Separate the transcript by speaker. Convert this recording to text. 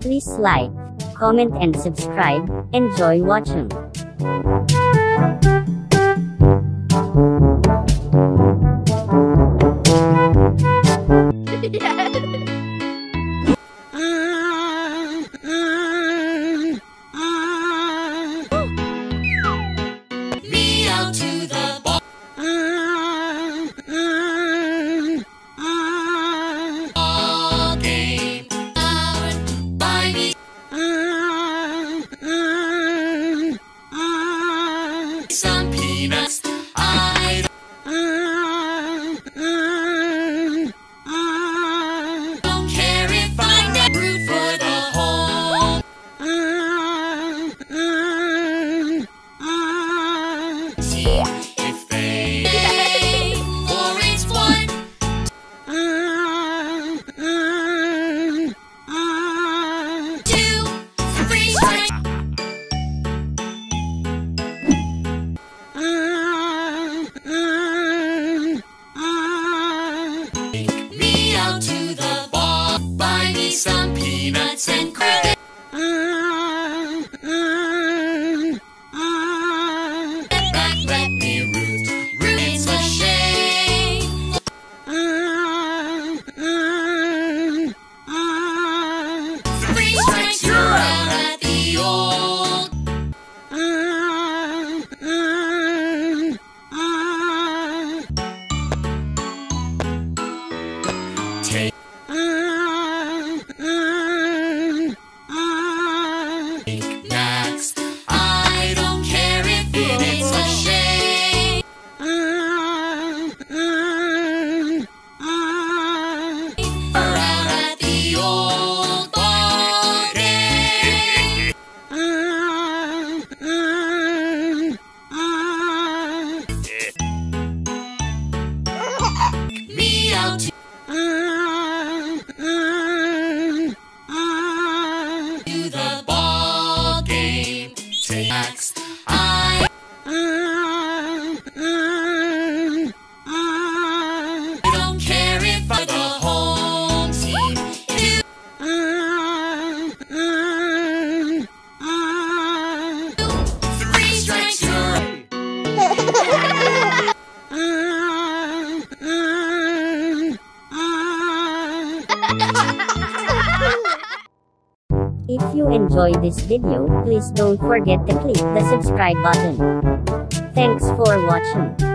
Speaker 1: Please like, comment and subscribe. Enjoy watching.
Speaker 2: yeah. See
Speaker 1: If you enjoy this video, please don't forget to click the subscribe button. Thanks for watching.